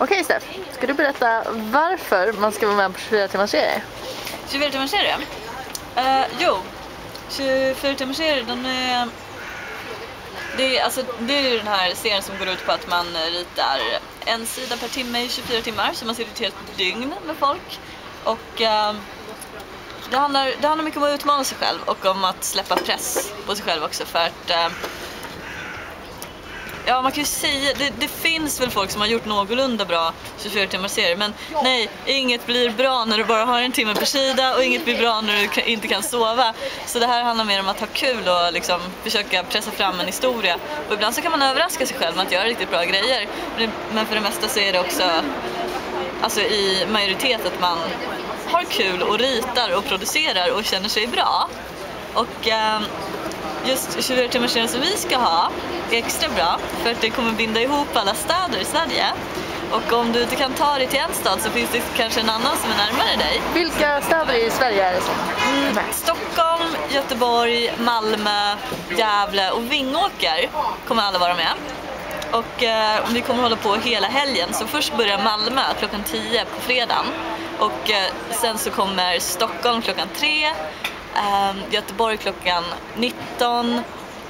Okej Steff, ska du berätta varför man ska vara med på 24 timmars serie? 24 timmars serie? Uh, eh, jo, 24 timmars serie den är... Det är, alltså, det är ju den här serien som går ut på att man ritar en sida per timme i 24 timmar, så man sitter ett helt dygn med folk. Och uh, det, handlar, det handlar mycket om att utmana sig själv och om att släppa press på sig själv också för att uh, Ja, man kan ju säga, det, det, finns väl folk som har gjort någorlunda bra 24 timmars serier men nej, inget blir bra när du bara har en timme per sida och inget blir bra när du inte kan sova. Så det här handlar mer om att ha kul och liksom försöka pressa fram en historia. Och ibland så kan man överraska sig själv med att göra riktigt bra grejer. Men för det mesta så är det också, alltså i majoritet att man har kul och ritar och producerar och känner sig bra. Och eh, just 24 timmars som vi ska ha är extra bra för att det kommer binda ihop alla städer i Sverige. Och om du inte kan ta dig till en stad så finns det kanske en annan som är närmare dig. Vilka städer i Sverige är det som mm, Stockholm, Göteborg, Malmö, Gävle och Vingåker kommer alla vara med. Och eh, vi kommer hålla på hela helgen. Så först börjar Malmö klockan 10 på fredagen. Och eh, sen så kommer Stockholm klockan 3, eh, Göteborg klockan 19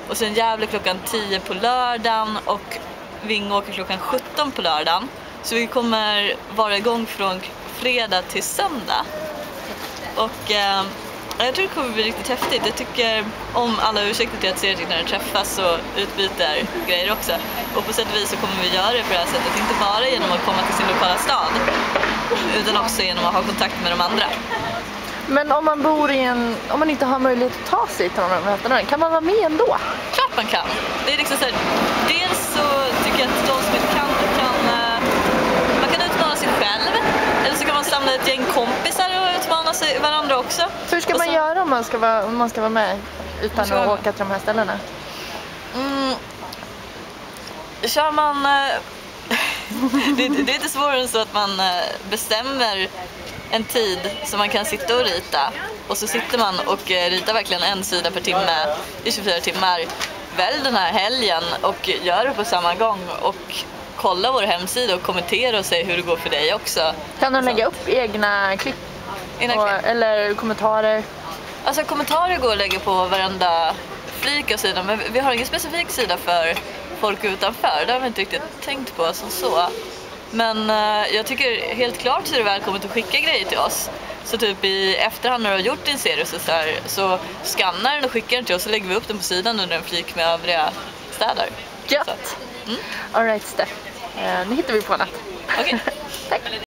och sen Gävle klockan 10 på lördagen och Vingåker klockan 17 på lördagen. Så vi kommer vara igång från fredag till söndag. Och eh, jag tror det kommer bli riktigt häftigt. Jag tycker om alla ursäkter till att serietidningar träffas och utbyter grejer också. Och på sätt och vis så kommer vi göra det på det här sättet, inte bara genom att komma till sin lokala stad, utan också genom att ha kontakt med de andra. Men om man bor i en, om man inte har möjlighet att ta sig till någon av mötena, kan man vara med ändå? Klart man kan. Det är liksom så här, dels så tycker jag att de som inte kan, kan uh, man kan utmana sig själv. Eller så kan man samla ett gäng kompisar och utmana sig, varandra också. Hur ska och man så, göra om man ska vara, om man ska vara med utan att åka till de här ställena? Mm, kör man... Uh, det, det, är inte svårare än så att man uh, bestämmer en tid som man kan sitta och rita. Och så sitter man och eh, ritar verkligen en sida per timme i 24 timmar. Välj den här helgen och gör det på samma gång. Och kolla vår hemsida och kommentera och säg hur det går för dig också. Kan du lägga upp egna klipp? Egna klipp. Och, eller kommentarer? Alltså kommentarer går att lägga på varenda flik av sidan men vi har ingen specifik sida för folk utanför. Det har vi inte riktigt tänkt på som så. Men uh, jag tycker helt klart så är det välkommet att skicka grejer till oss. Så typ i efterhand när du har gjort din serie så, så, här, så skannar den och skickar den till oss så lägger vi upp den på sidan under en flik med övriga städer. Gött! Mm. Alright Steff, uh, nu hittar vi på något. Okay.